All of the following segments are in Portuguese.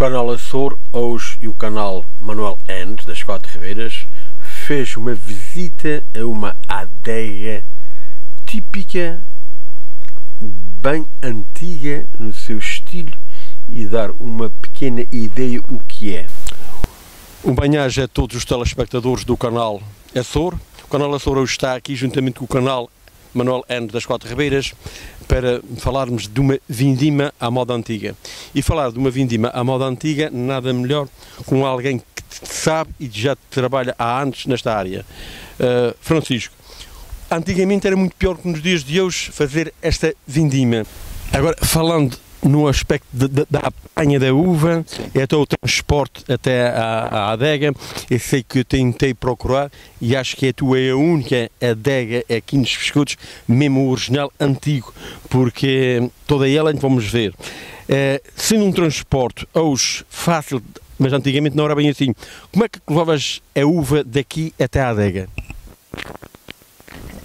canal Açor hoje e o canal Manuel End das Quatro Ribeiras fez uma visita a uma adega típica, bem antiga no seu estilo e dar uma pequena ideia o que é. Um banhagem a todos os telespectadores do canal Açor. O canal Açor hoje está aqui juntamente com o canal Manuel N das Quatro Ribeiras para falarmos de uma vindima à moda antiga. E falar de uma vindima à moda antiga, nada melhor com alguém que sabe e já trabalha há anos nesta área. Uh, Francisco, antigamente era muito pior que nos dias de hoje fazer esta vindima. Agora, falando no aspecto de, de, da apanha da uva e até o transporte até à, à adega. Eu sei que tentei procurar e acho que a tua é a única adega aqui nos Pescudos, mesmo o original antigo, porque toda ela vamos ver. É, sendo um transporte hoje fácil, mas antigamente não era bem assim, como é que levavas a uva daqui até à adega?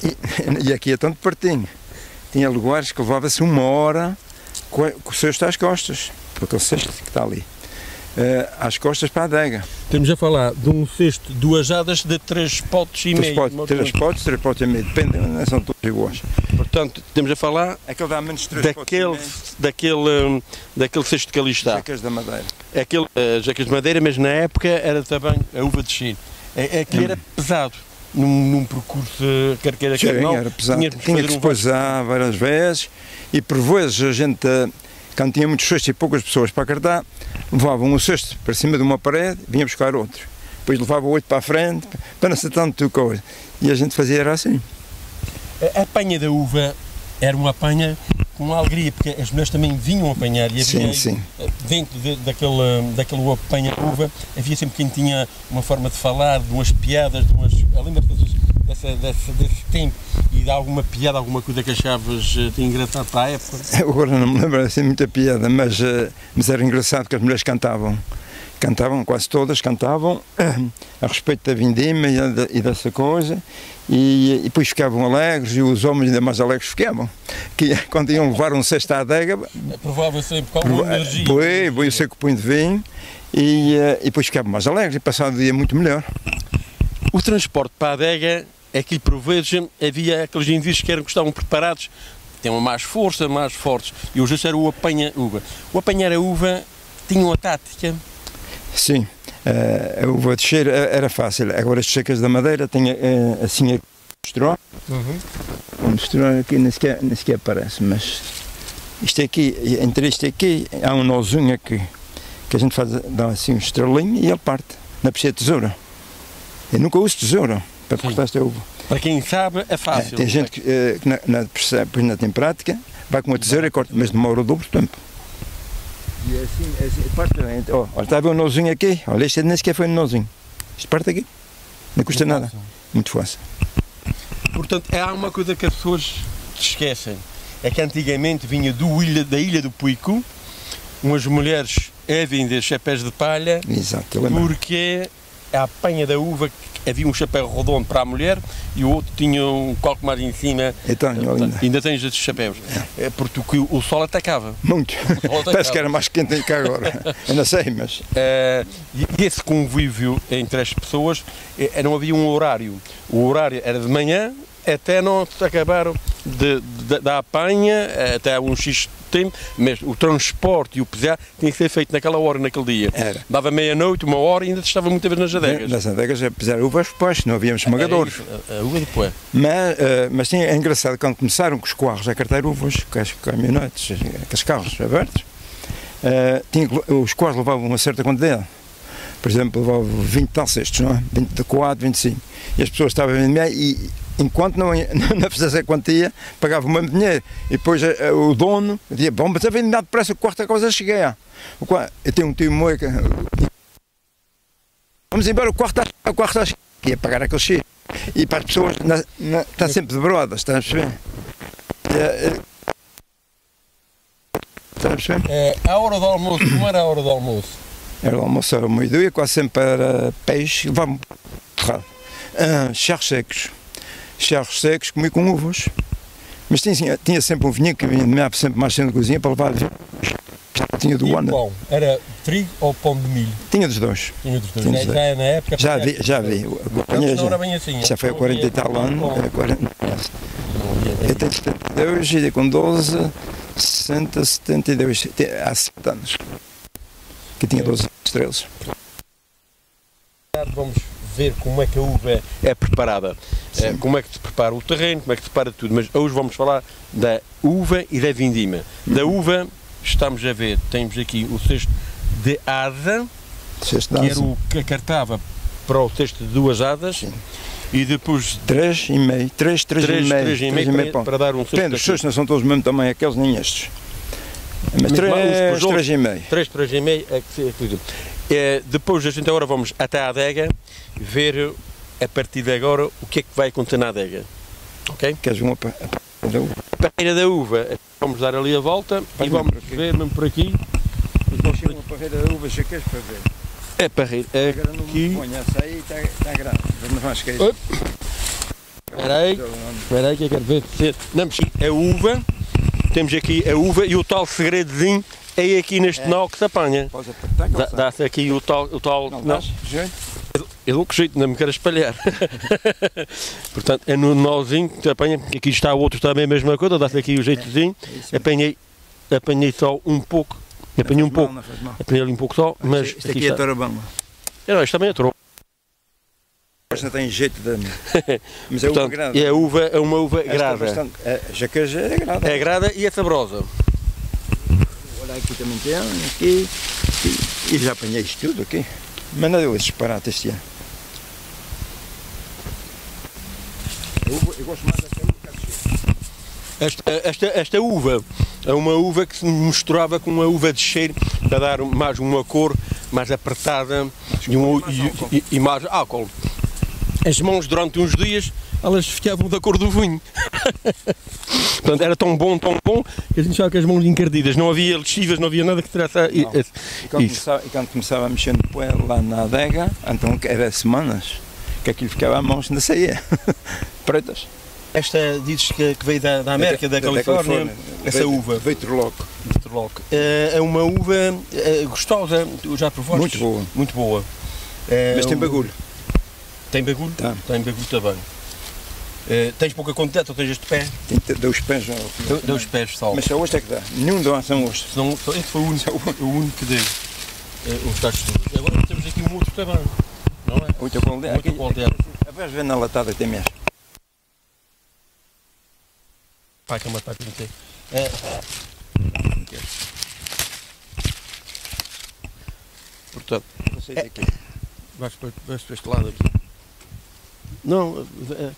E, e aqui é tanto pertinho. Tinha lugares que levava-se uma hora com, o cesto às costas, porque o cesto que está ali. Uh, às costas para a adega. Estamos a falar de um cesto, duas jadas de três potes e três meio. Potes, três potes, três potes e meio, depende, não são todos iguais. Portanto, estamos a falar Aquele dá menos daquele, daquele, daquele cesto que ali está. Jacas da madeira. Aquele, uh, jacas de madeira, mas na época era também a uva de chino. É, é que hum. era pesado. Num, num percurso, quer queira, quer não, era pesado. Tinha que se pesar um várias vezes e por vezes a gente quando tinha muitos cestos e poucas pessoas para cartar, levavam um cesto para cima de uma parede, vinha buscar outro. Depois levava oito para a frente, para não ser tanto coisa. E a gente fazia era assim. A apanha da uva era uma apanha com alegria, porque as mulheres também vinham apanhar e havia sim, sim. dentro de, daquele, daquele apanha uva, havia sempre quem tinha uma forma de falar, de umas piadas, de umas. Lembra-te dessa, dessa, desse tempo e de alguma piada, alguma coisa que achavas uh, engraçado para a época? Agora não me lembro assim muita piada, mas, uh, mas era engraçado que as mulheres cantavam. Cantavam, quase todas cantavam uh, a respeito da vindima e, da, e dessa coisa, e, e, depois ficavam alegres e os homens ainda mais alegres ficavam. Que quando iam levar um cesto à adega. Provavam sempre com alguma energia. Foi, foi o seco punho de vinho e, e depois ficavam mais alegres e passavam o dia muito melhor. O transporte para a adega é que por vezes havia aqueles indivíduos que eram, que estavam preparados, tinham mais força, mais fortes, e hoje era o apanha-uva. O apanhar a uva tinha uma tática? Sim, uh, a uva de cheiro era fácil, agora as secas da madeira tinha uh, assim a misturar, uhum. misturar aqui nem sequer, nem sequer aparece, mas isto aqui, entre isto aqui, há um nozinho aqui, que a gente faz, dá assim um estrelinho e ele parte, na precisa tesoura. Eu nunca uso tesoura para cortar esta uva. Para quem sabe, é fácil. É, tem gente que, uh, que na, na, não tem prática, vai com uma tesoura e corta, mas demora o dobro do tempo. E é assim, é assim parte, oh, olha, está a ver um nozinho aqui? Olha, este nem sequer foi um nozinho. Isto parte aqui. Não custa Muito nada. Fácil. Muito fácil. Portanto, há uma coisa que as pessoas esquecem. É que antigamente vinha do ilha, da ilha do Puicu, umas mulheres a vender chapéus de palha, Exato, porque a apanha da uva havia um chapéu redondo para a mulher e o outro tinha um coque mais em cima. Então, ainda. ainda tens esses chapéus. É. Porque o, sol atacava. Muito. Parece que era mais quente que agora. ainda sei, mas. Uh, e esse convívio entre as pessoas, eh, não havia um horário. O horário era de manhã até não se acabaram de, de, da apanha, até um X tempo, mas o transporte e o pesar tinha que ser feito naquela hora, naquele dia. Era. Dava meia-noite, uma hora e ainda estava muitas vezes nas adegas. Nas adegas a pesar uvas depois, não havíamos esmagadores. É a, a uva depois. Mas, uh, mas sim, é engraçado, quando começaram com os carros a cartar uvas, com as caminhonetes, com os carros abertos, uh, tinha, os carros levavam uma certa quantidade por exemplo, levavam 20 tal cestos, não é? 24, 25. E as pessoas estavam a vender e enquanto não, não fizesse a quantia, pagava o mesmo dinheiro. E depois eh, o dono dizia, bom, mas a vender depressa, o quarto coisa cheguei. Eu tenho um tio meu que... Vamos embora, o quarto quarto está ia pagar aquele cheio. E para as pessoas, na, na, está sempre de brodas, está a perceber? É, está a perceber? É, a hora do almoço, como era a hora do almoço? Era o almoço, era meio-dia, quase sempre para peixe, vamos, ah, charros secos charros secos, comi com uvas. Mas tinha, tinha sempre um vinho que vinha de sempre mais cedo da cozinha para levar vinho. Tinha do E ano. pão? Era trigo ou pão de milho? Tinha dos dois. Tinha dos dois. Tinha Já, dos já é na época. Já vi, já vi. Apanhei já, bem assim. já foi há Não 40 e tal anos. Era 40, Não havia- eu tenho 72 e com 12, 60, 72. te- Há 7 anos. Que tinha 12 estrelas. Vamos ver como é que a uva é preparada. Sim. Eh, como é que se prepara o terreno, como é que se prepara tudo. Mas hoje vamos falar da uva e da vindima. Da Uhum. uva, estamos a ver, temos aqui o cesto de asa, Sexto que era o que acartava para o cesto de duas asas. Sim. E depois 3 e meio. 3, 3 e 3, meio. 3 e meio para, para dar um cesto. Depende, os seus não são todos do mesmo tamanho, aqueles nem estes. Mas Mas lá, uns 3, para os 3 e meio. 3, 3 e meio é que é que- é, Depois a gente agora vamos até à adega ver a partir de agora o que é que vai acontecer na adega. Ok? Queres uma pa- da uva? Parreira da uva, vamos dar ali a volta e Faz vamos mesmo por aqui. ver mesmo por aqui. Deixa uma parreira da uva, já queres para ver. É parreira, é aqui. ponha, essa aí está tá grande. Mas não esqueça. Oi. Espera aí, espera aí que eu quero ver. Não, sim, a uva, temos aqui a uva e o tal segredozinho é aqui neste É. nó que se apanha. Calça. Dá-se aqui o tal, o tal Não, não? Jeito? Eu dou que jeito, não me quero espalhar. Portanto, é no nozinho que te apanha. Aqui está o outro também a mesma coisa, dá-se aqui o jeitozinho. É isso. Apanhei, apanhei só um pouco. Apanhei um pouco. Apanhei ali um pouco só, mas Isto aqui aqui é está. Torabama. Não, isto também é tronco. Mas não tem jeito de. Mas é uva Portanto, grada. é, a uva, é uma uva é grada. bastante- é, Jaqueja é grada. É grada e é saborosa. Olha aqui também tem, aqui. E, e já apanhei isto tudo aqui. Mas não deu esse disparate este ano. Eu, eu gosto mais desta uva. Esta, esta, esta uva é uma uva que se misturava com uma uva de cheiro para dar mais uma cor mais apertada e, um, mais e- álcool. e- e mais álcool. As mãos durante uns dias elas ficavam da cor do vinho. Portanto, era tão bom, tão bom, que a gente achava que as mãos encardidas, não havia lexivas, não havia nada que tirasse a- Não. esse- E quando, Isso. começava, e quando começava a mexer no poel lá na adega, então que era semanas, que aquilo ficava a mãos na saía. Pretas. Esta dizes que, veio da, da América, da, Califórnia, essa Veio- uva. Veio logo. É, é uma uva é, gostosa, tu já provaste? Muito boa. Muito boa. É, Mas tem bagulho. Tem bagulho? Tá. Tem bagulho também. É, tens pouca quantidade, ou tens este pé? Dá os pés. ao- Deu, deu os pés só. Mas só hoje é que dá. Nenhum dá são hoje. Senão, este foi o único, o único que deu. É, os tachos todos. Agora temos aqui um outro também. Não é? Muita qualidade. Muita qualidade. A vez vendo na latada tem mesmo. Pai, que matar aqui tem. É. Portanto, Vocês É. aqui. vais para, vais para este lado aqui. Não, é, é,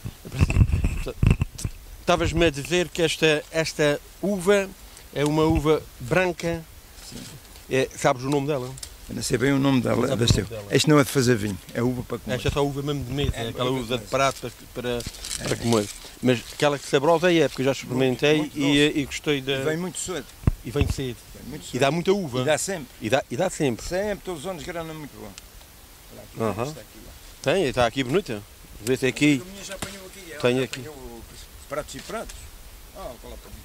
estavas-me a dizer que esta, esta uva é uma uva branca. Sim. É, sabes o nome dela? Eu não sei bem o nome dela. Deste o nome? Este não é de fazer vinho. É uva para comer. Esta é só uva mesmo de mesa, é, É, aquela uva de prato para, para, para comer. Mas aquela que saborosa é, porque eu já experimentei muito e, e gostei da. E Vem muito cedo. E vem cedo. Vem muito E cedo. dá muita uva. E dá sempre. E dá, e dá sempre. Sempre, todos os anos grana muito bom. Olha aqui, Aham. esta aqui, ó. Tem, está aqui bonita. Já apanhou aqui. ela Tenho já aqui. apanhou Pratos e pratos. Ah, qual é para mim?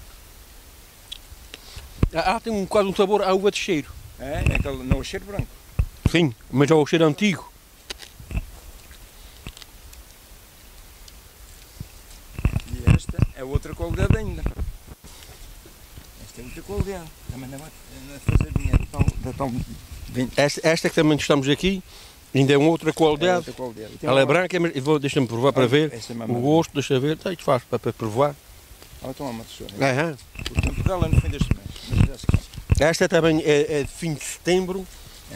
Ah, tem um, quase um sabor à uva de cheiro. É, é aquele, não, o cheiro branco. Sim, mas é o cheiro antigo. E esta é outra qualidade ainda. Esta é outra qualidade. Também não é, é fazer é vinho. Esta, esta que também estamos aqui, ainda é uma outra É qualidade. outra qualidade. Ela é uma- branca, mas deixa-me provar para Olha, ver. é O gosto, deixa ver. Tá, isto faz para, para provar. Olha, toma uma tesoura. Aham. O tempo dela é no fim deste mês. Esta também é, é de fim de setembro,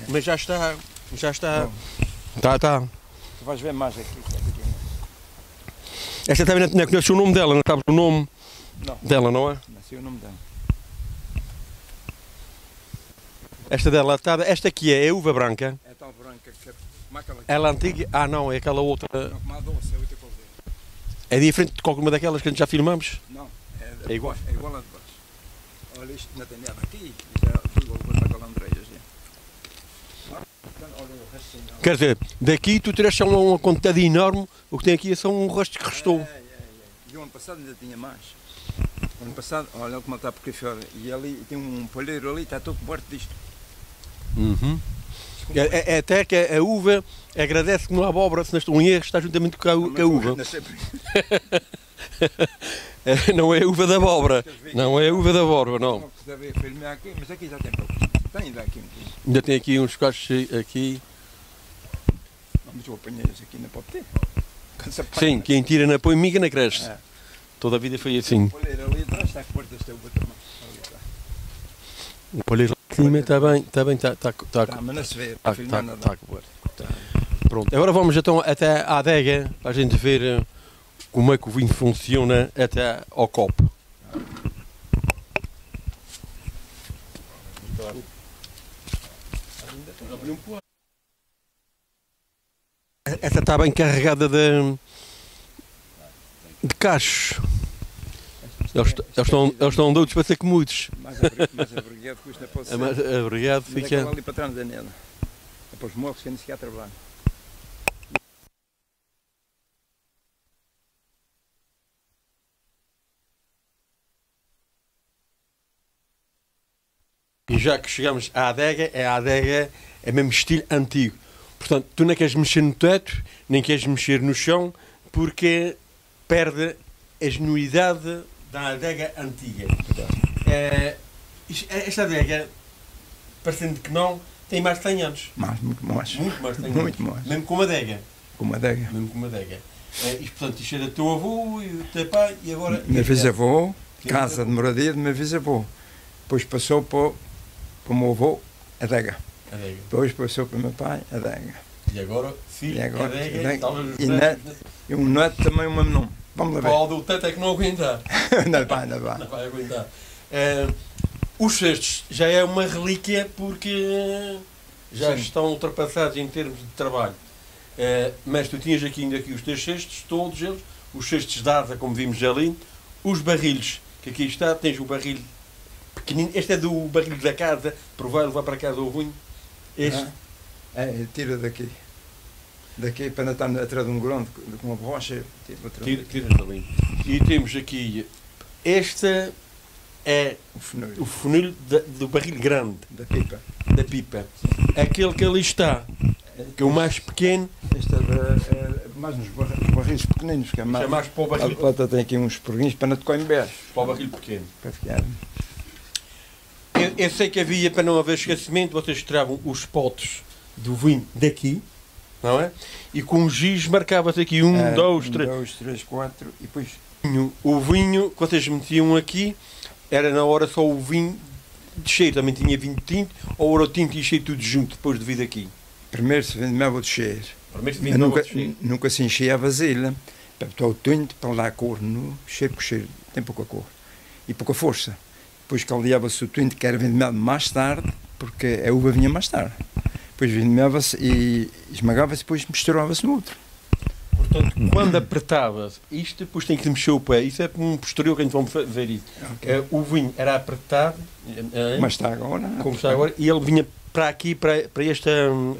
mas já está. Já está. Bom. Tá, tá. Tu vais ver mais aqui. esta também não, conheces o nome dela, não sabes o nome Não. dela, não é? Não sei o nome dela. Esta dela está. Esta aqui é, é uva branca. É branca que é como aquela aqui. Ela antiga. Ah não, é aquela outra. Não, como a doce, é outra qualidade. É diferente de qualquer uma daquelas que a gente já filmamos. Não, é, É igual. É igual a de baixo. Olha, isto não tem nada aqui. Isto é igual para aquela Andreias. já. Olha o resto não. Quer dizer, daqui tu tiras uma, uma quantidade enorme, o que tem aqui é só um resto que restou. É, é, é. E o ano passado ainda tinha mais. Ano passado, olha como está por fora. E ali tem um palheiro ali, está todo coberto disto. Uhum. É, é- é até que a uva agradece que não há abóbora, se não estou em erro, está juntamente com a, com a uva. Não por- É, Não é a uva da abóbora. Não é a uva da abóbora, não. Mas aqui já tem pouco. Tem ainda aqui bocadinho. Ainda tem aqui uns cachos aqui. Mas eu apanhei aqui, não pode ter. Sim, quem tira na põe miga na cresce. É. Toda a vida foi assim. O palheiro ali atrás está coberto desta uva também. O palheiro cima está bem, está bem, está, está, está, Tá, vê, está, está, está coberto. Pronto, agora vamos então até à adega para a gente ver eh, como é que o vinho funciona até ao copo. Esta está bem carregada de, de cachos. Eles, eles, estão, eles estão doidos para ser comudos. Mais abri- mais abrigado que isto não pode ser. Mais- Obrigado, Mas fica. ali para trás da nela. É para os morros que nem sequer trabalham. E já que chegamos à adega, é a adega, é mesmo estilo antigo. Portanto, tu não queres mexer no teto, nem queres mexer no chão, porque perde a genuidade da adega antiga. É, esta adega, parecendo que não, tem mais de 100 anos. Mais, muito mais. Muito mais de 100 Muito anos. mais. Mesmo com uma adega. Com uma adega. Mesmo com uma adega. É, isto, portanto, isto era teu avô e o teu pai e agora... Meu bisavô, casa de moradia de meu bisavô. Depois passou para, o- para o meu avô, adega. Adega. Depois passou para o meu pai, adega. E agora, filho, E agora, adega, adega, talvez- e neto. E um neto também, o mesmo nome. Vamos lá ver. Paulo do teto é que não aguenta. Não vai, não vai. Não vai aguentar. Eh, os cestos já é uma relíquia porque já Sim. estão ultrapassados em termos de trabalho. Eh, mas tu tinhas aqui ainda aqui os teus cestos, todos eles, os cestos de asa, como vimos ali, os barrilhos, que aqui está, tens o barril pequenino, este é do barril da casa, provar levar para casa o vinho. Este, Ah, É, tira daqui. Daqui para não estar atrás de um grão de- com uma borracha. Tira, tira, tira. E temos aqui, esta é o funil o funil do barril grande. da pipa. da pipa. Aquele que ali está, que é o mais pequeno, Este é, de- é mais nos barri- nos barris pequeninos, que é mais. é mais para o barril, A lata tem aqui uns porguinhos para não te beijo. para o barril pequeno. Para ficar. Eu, eu sei que havia, para não haver esquecimento, vocês tiravam os potes do vinho daqui, não é? E com o giz marcava-se aqui um, É, dois, um, três. dois, três, quatro e depois vinho. O vinho que vocês metiam aqui era na hora só o vinho de cheiro, também tinha vinho tinto, ou era o tinto e cheiro tudo junto depois de vir aqui? primeiro se vendemava de cheiro. Primeiro Mas nunca, nunca se enchia a vasilha. Para botar o tinto, para lá a cor no cheiro, porque o cheiro tem pouca cor e pouca força. Depois caldeava-se o tinto, que era vendemado mais tarde, porque a uva vinha mais tarde. Depois vendemava-se e esmagava-se, depois misturava-se no outro. Portanto, quando apertava isto, depois tem que mexer o pé. Isso é um posterior que a gente vamos ver isso. Eh, o vinho era apertado, eh, Mas está agora. como está agora, e ele vinha para aqui, para, para esta, hum,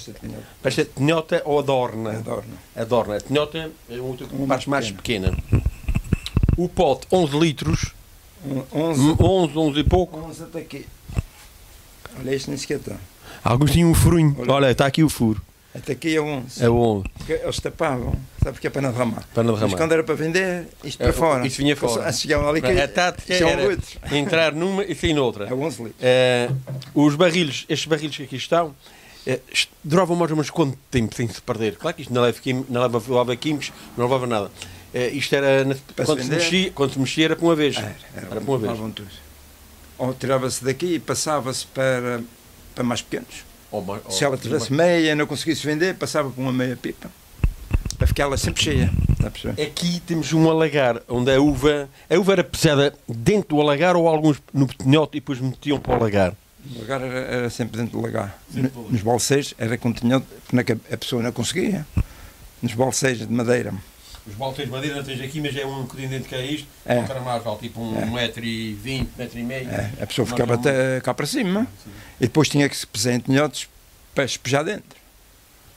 para esta tinhota ou adorna. Adorno. Adorna. A tinhota é Uma parte mais mais pequena. O pote, 11 litros, Um- Onze, 11, 11 e pouco. onze até aqui. Olha, este nem sequer está. Alguns tinham um furinho. Olha. Olha, está aqui o furo. Até aqui é 11. É o 11, Porque eles tapavam, sabe porque é para não derramar. para não Mas derramar. quando era para vender, isto É, para fora. isto vinha fora. Ah, Chegavam ali que A tática é um era litro. entrar numa e sair noutra. É 11 litros. Eh, os barris, estes barris que aqui estão, est- duravam mais ou menos quanto tempo sem se perder? Claro que isto não leva, quim- não leva, levava químicos, não levava nada. Eh, isto era, na- quando, se mexia, quando se mexia era para uma vez. Era, era, Era para uma vez. Ou tirava-se daqui e passava-se para, para mais pequenos. Ou ou- Se ela tivesse meia e não conseguisse vender, passava para uma meia pipa. Para ficar ela sempre cheia. Aqui temos um alagar, onde a uva, a uva era pesada dentro do alagar ou alguns no petinhote e depois metiam para o alagar. O lugar era, era sempre dentro do lagar. Sempre No- do Nos balseiros era com tinhote, porque a pessoa não conseguia. Nos balseiros de madeira. Os balteiros de madeira não tens aqui, mas é um bocadinho dentro que é isto, É. mais alto, tipo um É. metro e vinte, metro e meio. É, a pessoa ficava até cá para cima. E depois tinha que se pesar em tinhotes para espejar dentro.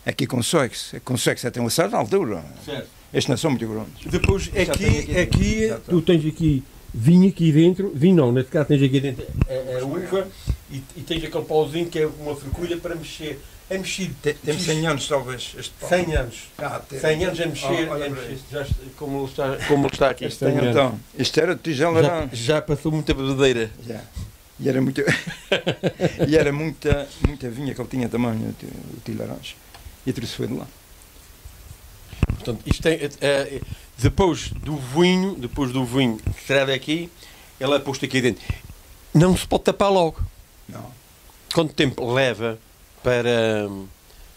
Aqui consegue-se. Consegue-se até uma certa altura. Certo. Estes não são muito grandes. Depois aqui, aqui. aqui, tu tens aqui vinho aqui dentro, vinho não, neste caso tens aqui dentro a, a uva e, e tens aquele pauzinho que é uma freculha para mexer. É mexido. Tem- Temos 100 anos, talvez. Este pau. 100 anos. Ah, tem- 100 anos a mexer, Ah, olha a para mexer. isto. Já está- como, está, como está aqui. Este 100 tem, anos. então. Isto era de tigela, já, já passou muita bebedeira. Já. E era muita, e era muita, muita vinha que ele tinha também, o laranja. E trouxe foi de lá. Portanto, isto tem, é, é, depois do vinho, depois do vinho que será daqui, ele é posto aqui dentro. Não se pode tapar logo. Não. Quanto tempo leva para,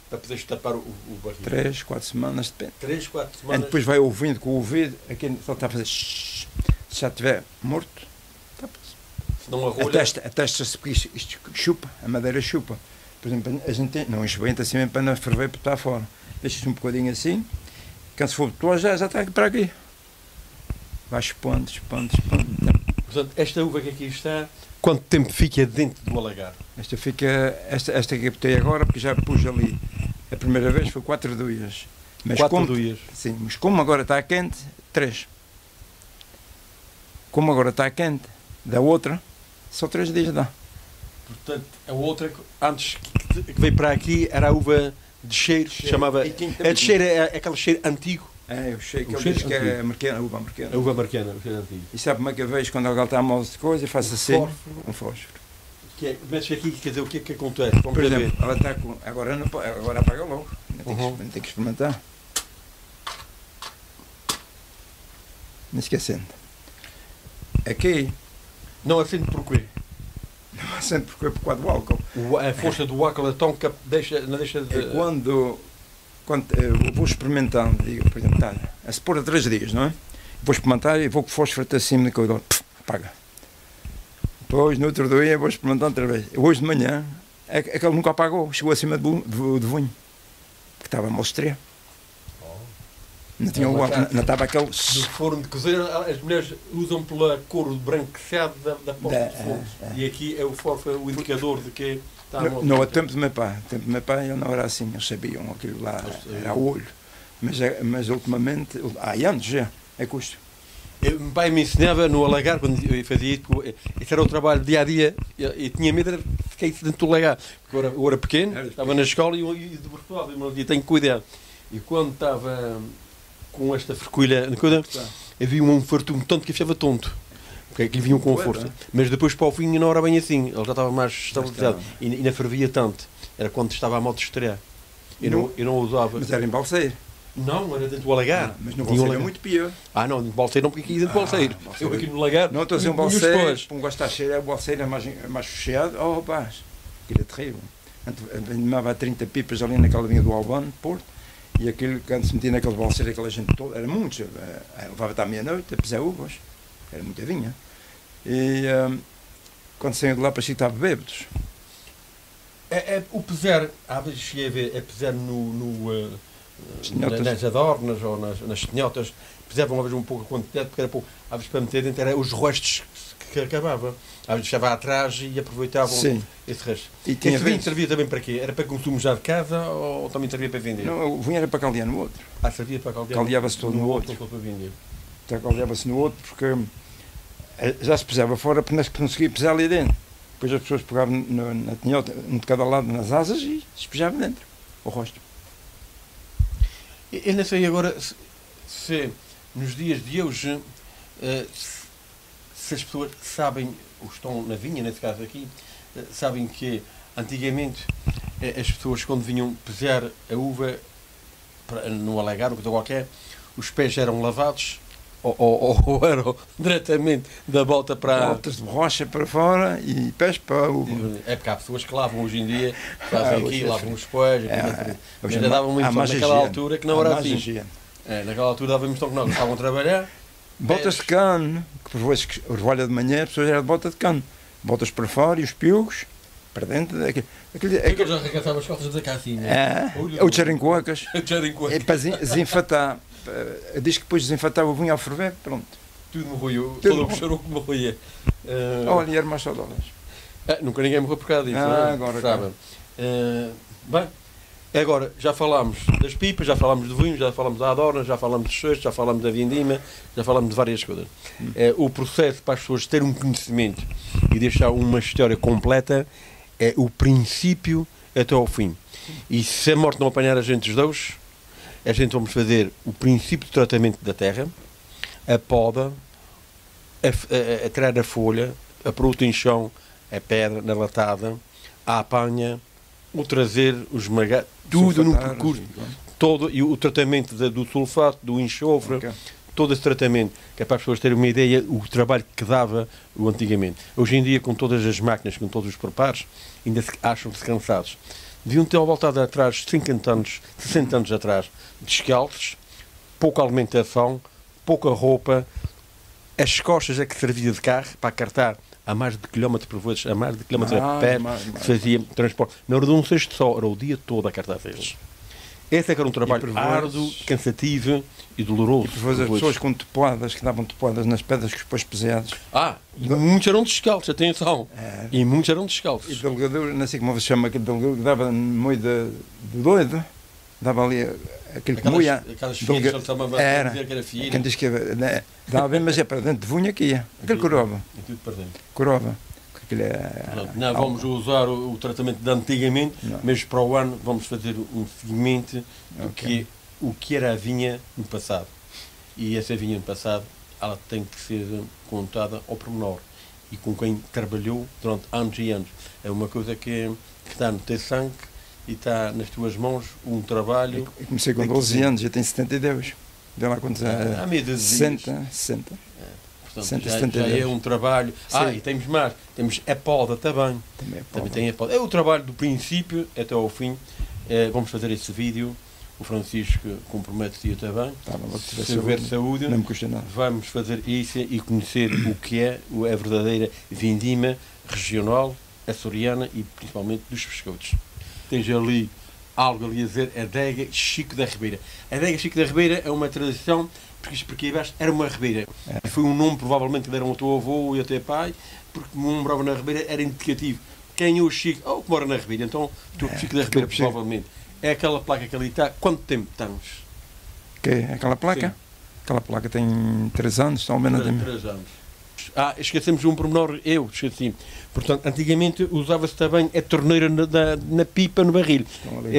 para poderes tapar o, o barril? Três, quatro semanas, depende. Três, quatro E semanas. depois vai ouvindo com o ouvido, aqui só está a fazer shhh. Se já estiver morto, tapa-se. Senão a A rolha. testa, a testa se porque isto, isto chupa, a madeira chupa. Por exemplo, a gente tem, não enxebenta assim mesmo para não ferver para estar fora. Deixa-se um bocadinho assim, quando se for tua já, já está para aqui. Vai chupando, chupando, chupando. Portanto, esta uva que aqui está, quanto tempo fica dentro do alagar? Esta fica, esta, esta que eu botei agora, porque já pus ali a primeira vez, foi quatro dias. Mas Quatro como, dias. sim, mas como agora está quente, três. Como agora está quente, da outra, só três dias dá. Portanto, a outra, antes que, veio para aqui, era a uva de cheiro, se chamava. É de cheiro, é, é aquele cheiro antigo. É, eu sei que O ele cheiro diz que é americana, uva A americana. uva marcana, o cheiro antigo. E sabe como é que eu vejo quando alguém está a mal de coisa? Eu faço assim, Fósforo. um fósforo. Que é, metes aqui, quer dizer, o que é que acontece? Vamos Por ver. exemplo, ela está com. Agora, não, agora apaga logo. Tem, Uhum. que, tem que experimentar. Não esquecendo. Aqui, Não acende porquê? sempre porque é por causa do álcool. O- A força do álcool é tão que deixa, não deixa de. É quando, quando eu vou experimentando, digo, por exemplo, tá, a se pôr a três dias, não é? Vou experimentar e vou com o fósforo até acima do corredor, apaga. Depois, no outro dia, vou experimentar outra vez. Hoje de manhã, é, é que ele nunca apagou, chegou acima do, do, do vinho, que estava a mostrar. Não tinha É o tática. não estava aquele. No forno de cozer, as mulheres usam pela cor branqueada da, da porta Da- do forno. é, é. E aqui é o fósforo, o indicador de que a Não, a tempo do meu pai. A tempo do meu pai, ele não era assim, eles sabiam aquilo lá, era a olho. Mas, é- mas ultimamente, há anos já, é custo. Eu- Meu pai me ensinava no alagar, quando eu fazia isso, porque esse era o trabalho dia a dia, e, tinha medo de ficar dentro do alagar. Porque eu era, eu era pequeno, Eras estava na escola e, eu- e debruçava, e eu dizia, tenho que cuidar. E quando estava com esta coisa, havia um fartume tanto que eu ficava tonto. Porque aquilo vinha com força. é. Mas depois para o fim não era bem assim, ele já estava mais estabilizado e, e não fervia tanto. Era quando estava a moto estrear. Eu não, eu não usava. Mas era em balseiro. Não, era dentro do alagar. Mas no um balseiro é muito pior. Ah, não, no balseiro não, porque aqui dentro do Ah, balseiro. balseiro. Eu aqui no lagar. Não estou a dizer um balseiro, um gosto cheiro, o balseiro é mais, é mais fechado. Oh, rapaz, aquilo é terrível. Animava 30 pipas ali naquela linha do Albano, Porto, e aquilo, quando se metia naquele balseiro, aquela gente toda, era muito, eh, levava até à meia-noite a pisar uvas, era muita vinha. E eh, quando saiam de lá, para si estava bêbados. É, é, o pesar, às vezes cheguei a ver, é pesar no, no, Tinhotas. na- nas adornas ou nas, nas tinhotas, pesavam uma vez um pouco a quantidade, porque era pouco, às vezes para meter dentro era os restos que, que acabava. Às vezes estava atrás e aproveitavam Sim. esse resto. E tinha Esse vinho servia também para quê? Era para consumo já de casa ou também servia para vender? Não, o vinho era para caldear no outro. Ah, servia para caldear? Caldeava-se todo no outro. para vender. Então caldeava-se no outro, porque já se pesava fora, se conseguia pesar ali dentro. Depois as pessoas pegavam no- na tinhota, um de cada lado nas asas e despejavam dentro, o rosto. Eu não sei agora se, se nos dias de hoje eh, se, as pessoas sabem, ou estão na vinha, nesse caso aqui, eh, sabem que antigamente eh, as pessoas quando vinham pesar a uva no alagar ou qualquer, os pés eram lavados ou, ou, ou eram diretamente da volta para. Voltas de borracha para fora e pés para o. É porque há pessoas que lavam hoje em dia, fazem Ah, aqui, é lavam os pés, É, aqui, é, ainda davam mais naquela higiene. altura que não era assim. É, naquela altura dava impressão que não, estavam a trabalhar. Botas de cano, que por vezes que orvalha de manhã, as pessoas eram de bota de cano. Botas para fora e os piugos para dentro. Aquele, aquele, É que eu já arregaçava as costas da casinha. é, Olha, ou de charincuacas. Já em É para desenfatar. Eh, Diz que depois desenfatava o vinho ao ferver, pronto. Tudo morreu, todo o chorou que morria. Eh, Olha, era mais saudáveis. ah, nunca ninguém morreu por causa disso, Ah, não é? agora, Sabe? Eh, bem, Agora, já falámos das pipas, já falámos do vinho, já falámos da adorna, já falámos dos cheiros, já falámos da vindima, já falámos de várias coisas. É, o processo para as pessoas terem um conhecimento e deixar uma história completa é o princípio até ao fim. E se a morte não apanhar a gente os dois, a gente vamos fazer o princípio de tratamento da terra, a poda, a, a, a tirar a folha, a produto em chão, a pedra na latada, a apanha, o trazer, o esmagar, tudo no percurso, todo, e o tratamento da, do sulfato, do enxofre, okay. Todo esse tratamento, que é para as pessoas terem uma ideia o trabalho que dava o antigamente. Hoje em dia, com todas as máquinas, com todos os preparos, ainda acham-se cansados. Deviam ter voltado atrás, 50 anos, 60 anos atrás, descalços, pouca alimentação, pouca roupa, as costas é que servia de carro para cartar a mais de quilómetro por vezes, a mais de quilómetro a pé, se fazia transporte. Não era de um sexto só, era o dia todo a cartar vezes. Esse é que era um trabalho árduo, cansativo e doloroso. E por vezes as pessoas com topadas, que davam topadas nas pedras que depois pesados. Ah, e muitos eram descalços, atenção. É. E muitos eram descalços. E o delegador, não sei como se chama aquele delegador, que dava meio de, de doido, dava ali aquele que moia. Aquelas filhas, era, que era filha. Quem diz que né, dava bem, mas é para dentro de vunha que ia. Aquele corova. É É, não vamos usar o, o, tratamento de antigamente, não. mas para o ano vamos fazer um seguimento do okay. que o que era a vinha no passado. E essa vinha no passado, ela tem que ser contada ao pormenor e com quem trabalhou durante anos e anos. É uma coisa que, que está no teu sangue e está nas tuas mãos um trabalho. Eu comecei com 12 anos, já tenho 72. Deu lá quantos anos? Há meio de 60, 60. Portanto, já, já, é um trabalho. Sim. Ah, e temos mais. Temos a poda também. Também, é também tem a poda. É o trabalho do princípio até ao fim. É, vamos fazer esse vídeo. O Francisco compromete-se também. Tá, se houver saúde, não me custa nada. vamos fazer isso e conhecer o que é a verdadeira vindima regional, açoriana e principalmente dos pescoços tens ali algo ali a dizer, Adega Chico da Ribeira. A Adega Chico da Ribeira é uma tradição, porque isto porque abaixo era uma ribeira. É. Foi um nome provavelmente que deram ao teu avô e ao teu pai, porque morava na ribeira era indicativo. Quem é o Chico? Oh, que mora na ribeira. Então, tu é, Chico da Ribeira, provavelmente. É aquela placa que ali está. Quanto tempo estamos? Que? Aquela placa? Sim. Aquela placa tem 3 anos, ao menos. 3 anos. Ah, esquecemos um pormenor, eu esqueci. Portanto, antigamente usava-se também a torneira na, na, na, pipa, no barril.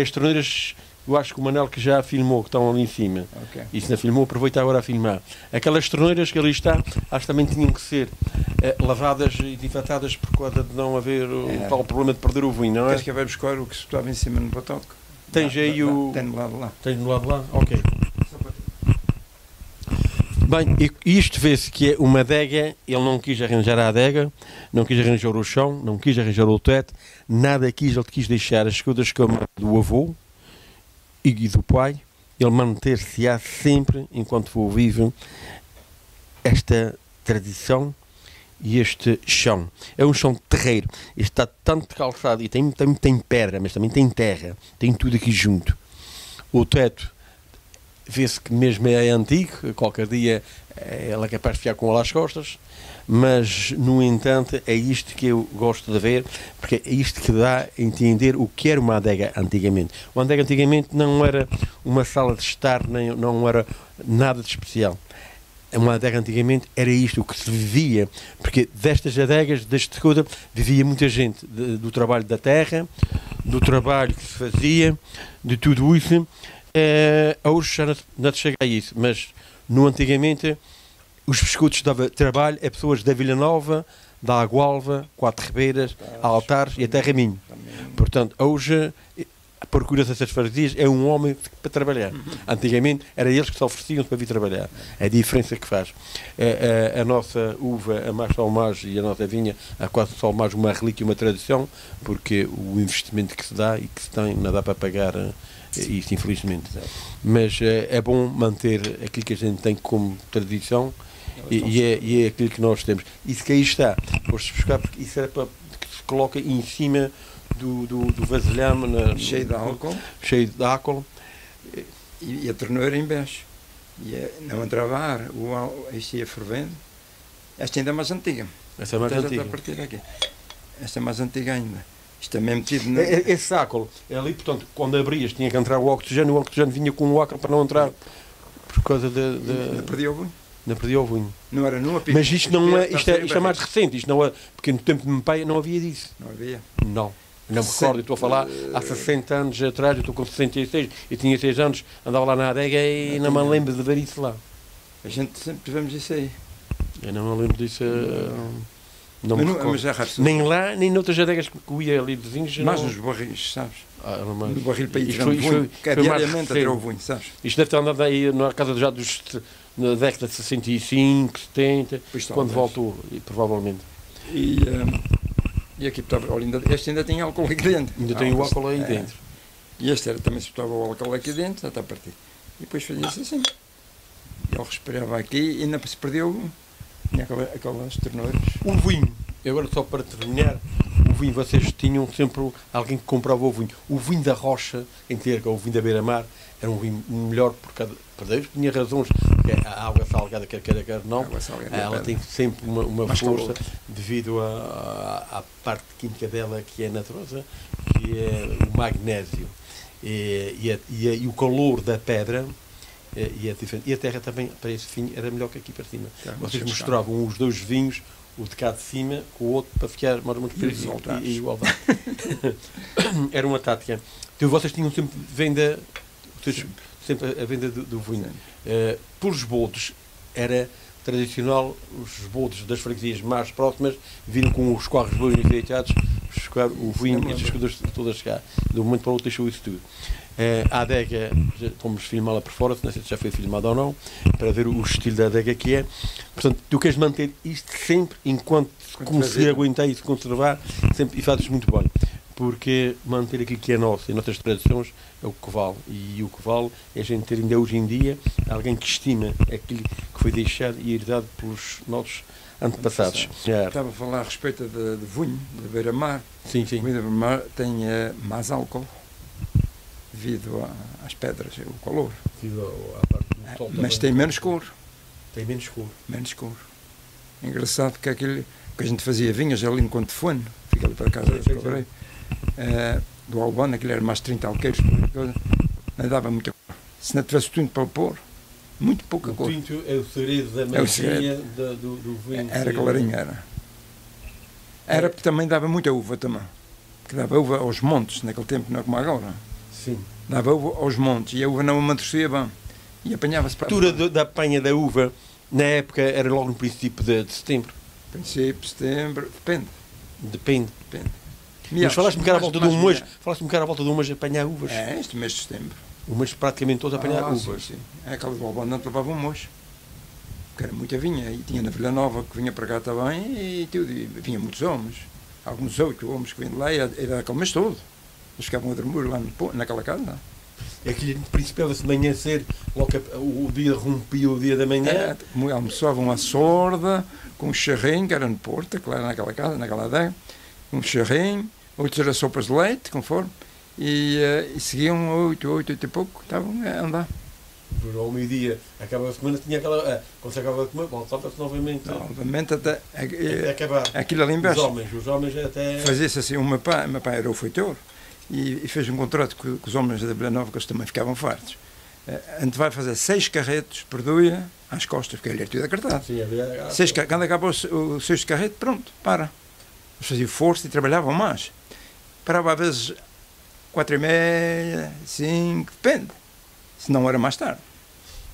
As torneiras, eu acho que o Manel que já filmou, que estão ali em cima. Okay. E se não filmou, aproveita agora a filmar. Aquelas torneiras que ali está, acho que também tinham que ser eh, lavadas e desinfetadas por causa de não haver o é. tal problema de perder o vinho, não é? Queres que vai buscar o que estava em cima no batoque? Tens aí o. Tem no lado lá. Tens no lado lá? Ok. Bem, isto vê-se que é uma adega, ele não quis arranjar a adega, não quis arranjar o chão, não quis arranjar o teto, nada quis, ele quis deixar as coisas como do avô e do pai, ele manter-se-á sempre, enquanto for vivo, esta tradição e este chão. É um chão terreiro, está tanto calçado e tem, tem, tem pedra, mas também tem terra, tem tudo aqui junto. O teto vê-se que mesmo é antigo, qualquer dia eh, ela é capaz de ficar com ela às costas, mas no entanto é isto que eu gosto de ver, porque é isto que dá a entender o que era uma adega antigamente. Uma adega antigamente não era uma sala de estar, nem, não era nada de especial. Uma adega antigamente era isto, o que se vivia, porque destas adegas, deste coisa, vivia muita gente de, do trabalho da terra, do trabalho que se fazia, de tudo isso, hoje já não, chega a isso, mas no antigamente os pescudos davam trabalho a pessoas da Vila Nova, da Agualva, Quatro Ribeiras, Altares e até Raminho. Portanto, hoje a procura dessas freguesias é um homem para trabalhar. Antigamente era eles que se ofereciam para vir trabalhar. É a diferença que faz. A, a, a nossa uva, a mais mais e a nossa vinha, a quase mais uma relíquia, uma tradição, porque o investimento que se dá e que se tem não dá para pagar isso infelizmente. Mas é, é bom manter aquilo que a gente tem como tradição e, e, é, e é aquilo que nós temos. Isso que aí está, foste buscar, porque isso era para que se coloca em cima do, do, do vasilhame na, cheio de álcool. Cheio de álcool. E, e a torneira em baixo. E é, não entrava ar, o, isto ia fervendo. Esta ainda é mais antiga. Esta é mais antiga. A partir daqui. Esta é mais antiga ainda. Isto é mesmo metido na... É- é- Esse sáculo, é ali, portanto, quando abrias tinha que entrar o oxigênio, o oxigênio vinha com o ácido para não entrar por causa de. de perdi o vinho. Não perdia o vinho. Não era numa Mas isto não é, isto é, isto é mais recente, isto não é, porque no tempo de meu pai não havia disso. Não havia. Não. Não me recordo, estou a falar há 60 anos atrás, eu estou com 66, e tinha 6 anos, andava lá na adega e não me lembro de ver isso lá. A gente sempre tivemos isso aí. Eu não me lembro disso. eh, Não me mas, não, recordo. mas é raro. Nem lá, nem noutras adegas que eu ia ali vizinhos. Mais não- nos barris, sabes? Ah, mais- No barril para ir Isto isto foi- Que é diariamente a recente. tirar o vinho, sabes? Isto deve ter andado aí na casa já dos. Na década de 65, 70, Pois quando voltou, e provavelmente. E, hum, e aqui estava, olha, ainda, este ainda tem álcool aqui dentro. Ainda tem o Álcool, aí é. dentro. E este era, também se botava o álcool aqui dentro, já está a partir. E depois fazia-se assim. Ele respirava aqui e ainda se perdeu. Tinha aquela- aquelas ternouras. O vinho, agora só para terminar, o vinho, vocês tinham sempre alguém que comprava o vinho. O vinho da Rocha, em Terga, o vinho da Beira-Mar, era um vinho melhor por cada. Por Deus, tinha razões, porque a água salgada, quer queira, quer não, salgada, ela tem sempre uma, uma força calor. devido à, parte química dela que é naturosa, que é o magnésio. E, e, a- e a- e o calor da pedra e, é diferente. e a terra também, para esse vinho, era melhor que aqui para cima. Já, Vocês mas misturavam os dois vinhos, o de cá de cima com o outro, para ficar mais ou menos e igualdade. era uma tática. Então vocês tinham sempre venda, vocês, sempre a, a venda do, do vinho. Sempre. Eh, pelos boldos, era tradicional, os boldos das freguesias mais próximas viram com os carros bem enfeitados buscar o vinho Sim, e as coisas todas cá. De um momento para o outro deixou isso tudo. Eh, a adega, vamos filmá-la por fora, não sei se já foi filmada ou não, para ver o estilo da adega que é. Portanto, tu queres manter isto sempre enquanto conseguir aguentar e se conservar, sempre, e fazes muito bem. Porque manter aquilo que é nosso e nossas tradições é o que vale. E o que vale é a gente ter ainda hoje em dia alguém que estima aquilo que foi deixado e herdado pelos nossos antepassados. É, Estava a falar a respeito de, de vinho, de beira-mar. sim, sim. de beira-mar tem eh, mais álcool devido a- às pedras, o calor. Mas tem menos cor. tem menos cor. menos cor. Engraçado que aquele que a gente fazia vinhas ali Conte Fuano, fica ali para casa Sim, do sim, Eh, do Albano, aquilo era mais 30 alqueiros, coisa, não dava muita cor. Se não tivesse tinto para pôr, muito pouca O cor. tinto é o segredo da É o segredo. da- do, do vinho. Era clarinho, era. Era porque também dava muita uva também. Que dava uva aos montes, naquele tempo, não é como agora. Sim. Dava uva aos montes e a uva não amadurecia bem. E apanhava-se A para. altura do- da apanha da uva, na época, era logo no princípio de, de setembro. Princípio, setembro, depende. Depende. Mas falaste-me que era à volta de um mês, falaste-me que era à volta de um mês a apanhar uvas. É, este mês de setembro. Um mês praticamente todo a apanhar Ah, uvas. sim, sim. É aquela do não levava um mocho. Porque era muita vinha. E tinha na Vila Nova que vinha para cá também e, tudo, e vinha muitos homens. Alguns oito homens que vinham de lá e era, aquele mês todo. Eles ficavam a dormir lá no, naquela casa. Aquilo principiava-se de manhã cedo, logo a- o, dia rompia o dia da manhã. É, almoçavam à sorda, com um charrinho, que era no Porto, claro, naquela casa, naquela adega, um charrinho, outros era sopas de leite, conforme, e, eh, e seguiam oito, oito, oito e pouco, estavam a andar. Por ao meio-dia, acabava a semana, tinha aquela. ah, quando se acabava de comer, voltava-se novamente Novamente até, até eh, acabar. aquilo ali Os embaixo. homens, os homens até. Fazia-se assim, o meu pai, meu pai era o feitor, e, e fez um contrato com, com os homens da Vila Nova, que eles também ficavam fartos. Eh, A gente vai fazer seis carretos por dia às costas, porque ele era tudo acartado. Sim, havia. Seis, quando acabou o, o sexto carreto, pronto, para. Faziam força e trabalhavam mais. Parava às vezes quatro e meia, cinco, depende. Se não era mais tarde.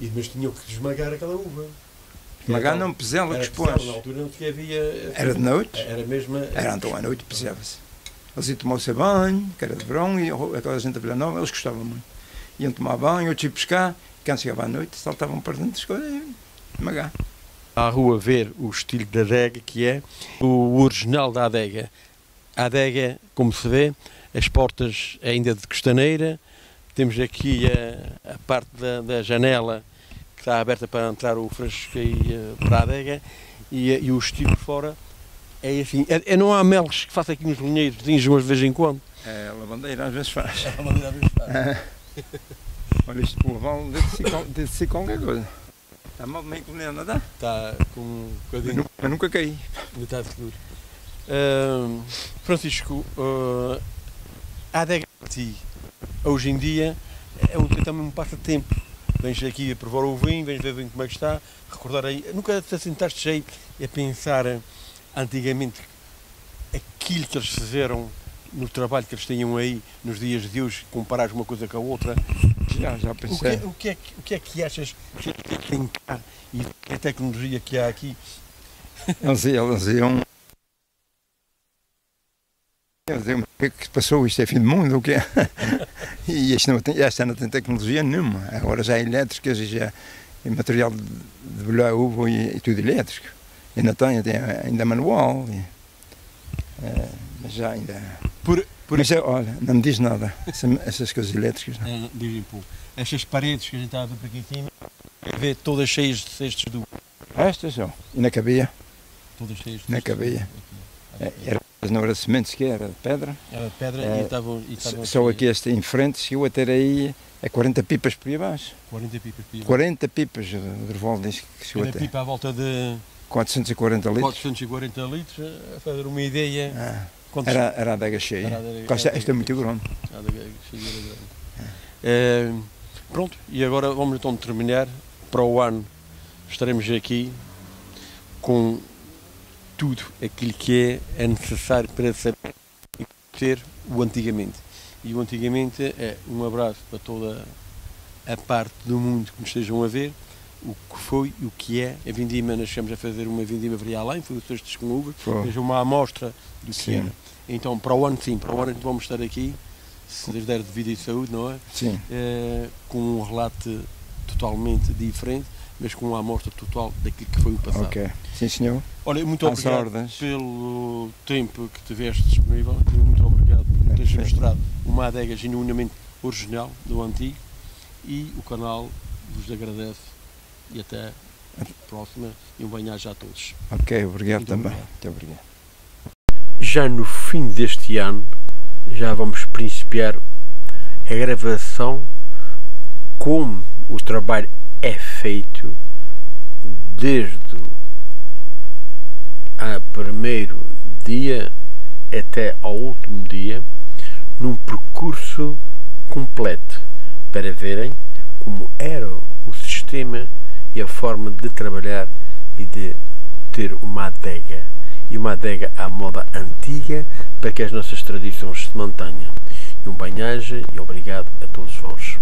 E, mas tinham que esmagar aquela uva. Esmagar não, pesela que expôs. na altura não havia. Era de noite. Era mesmo. Era então à noite, pesava-se. Eles iam tomar o seu banho, que era de verão, e aquela gente da Vila Nova, eles gostavam muito. Iam tomar banho, outros iam pescar, quando chegava à noite, saltavam para dentro das coisas e esmagar. À rua ver o estilo da adega que é o original da adega. A adega, como se vê, as portas ainda de costaneira, temos aqui a, a parte da, da janela que está aberta para entrar o fresco aí eh, para a adega e, eh, e o estilo fora é assim. É, é- não há melos que façam aqui uns linheiros, de vez em quando. É, a lavandeira às vezes faz. É uma maneira de fazer. Olha, isto pulvão deve ser qualquer coisa. Está mal meio que nem a nadar. Está com um bocadinho nu- mas nunca caí. de metade de duro. Uh, Francisco, uh, a adega ti, hoje em dia é um, também um passatempo. Vens aqui a provar o vinho, vens ver como é que está, recordar aí. Nunca te sentaste aí a pensar antigamente aquilo que eles fizeram no trabalho que eles tinham aí nos dias de hoje, comparares uma coisa com a outra. Já, já pensei. O que, é, o que, é, o que, é que achas que tem cá e a tecnologia que há aqui? Eles, eles iam. Eles diziam, o que é que passou? Isto é fim do mundo? O que é? E este não tem, esta não tem tecnologia nenhuma. Agora já é elétricas e já é material de, bolhar uva e, e, tudo elétrico. Ainda tem, tem ainda manual. E, é, mas já ainda. Por, por... Mas olha, não me diz nada, essas coisas elétricas. Não. É, dizem pouco. Estas paredes que a gente está a ver por aqui em cima, vê todas cheias de cestos do. Estas são. E na cabia? Todas cheias de Na cabia. É, era, não era de cimento sequer, era de pedra. Era de pedra é, e estavam. Só aqui este em frente chegou a ter aí é 40 pipas por aí abaixo. 40 pipas por aí 40 pipas, o Derval diz que chegou Cada a ter. pipa à volta de. 440 litros. 440 litros, a fazer uma ideia. Ah, era, era a adega cheia. Era a adega, esta é muito grande. A adega cheia era grande. É, pronto, e agora vamos então terminar. Para o ano estaremos aqui com tudo aquilo que é, é necessário para saber ter o antigamente. E o antigamente é um abraço para toda a parte do mundo que nos estejam a ver, o que foi e o que é a vindima. Nós chegamos a fazer uma vindima veria além, foi o com uvas, seja uma amostra do que era. Então, para o ano, sim, para o ano vamos estar aqui, se Deus der de vida e saúde, não é? Sim. É, com um relato totalmente diferente, mas com uma amostra total daquilo que foi o passado. Ok, sim senhor. Olha, muito Às obrigado ordens. pelo tempo que tiveste disponível, muito obrigado por teres mostrado uma adega genuinamente original do antigo e o canal vos agradece e até a próxima e um bem-aja a todos. Ok, obrigado muito também. Obrigado. Muito obrigado. Já no fim deste ano, já vamos principiar a gravação como o trabalho é feito desde o primeiro dia até ao último dia num percurso completo para verem como era o sistema e a forma de trabalhar e de ter uma adega e uma adega à moda antiga para que as nossas tradições se mantenham. E um banhagem e obrigado a todos vós.